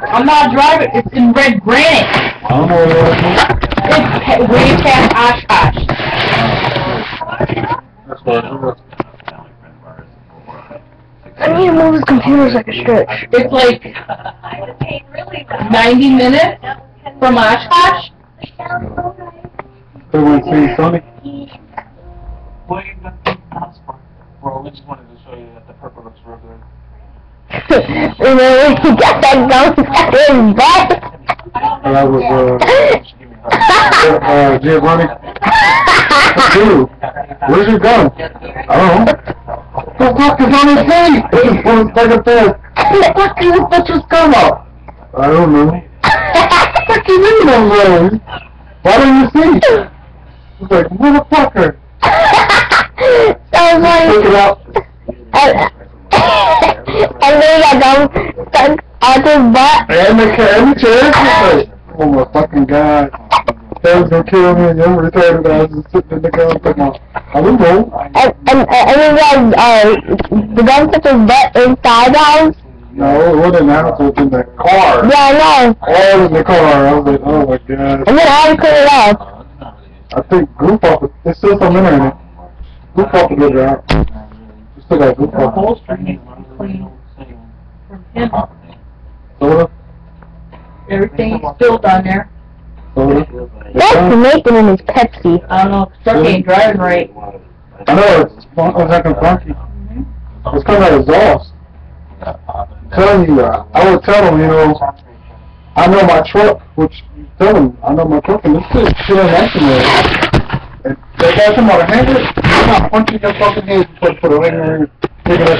I'm not driving, it's in Redgranite. I don't know what that It's pa- way past Oshkosh. That's what. I need to move his computer so I can stretch. It's like ninety minutes from Oshkosh. They went to see Sony. Well, you've been to the hospital. Well, we just wanted to show you that the purple looks real good. Remember he got that gun stuck in his butt? That was, uh, uh. Dude, where's your gun? I don't know. The fuck is on his face? It just went like a. The fuck is what's his gun up? I don't know. What you mean I'm wrong? Why don't you see? He's like, motherfucker. Sounds Look it up. And, and then he got gun stuck out his butt. And the, ca- chair. Oh my fucking god. That was gonna kill me and I'm retarded ass is sitting in the gun. Come on. I don't know. And, and, and then he got, uh, the gun stuck his butt inside the house. No, it wasn't in the house, it was in the car. Yeah, I know. All in the car. I was like, oh my god. And then I had to clean it up. I think Goof Off, there's still some in there in it. Goof Off will get it out. You still got Goof The Off. Whole street needs to be clean from him. Soda? Everything's spilled on there. Soda? That's Nathan and his Pepsi. I don't know, truck ain't driving right. I know, it's, fun- it's acting funky. It's coming out of exhaust. I'm telling you, uh, I would tell them, you know, I know my truck, which, tell them, I know my truck, and this shit, shit ain't acting right. And they got some on a hanger, you're not punching your fucking head before you put a hanger in, taking that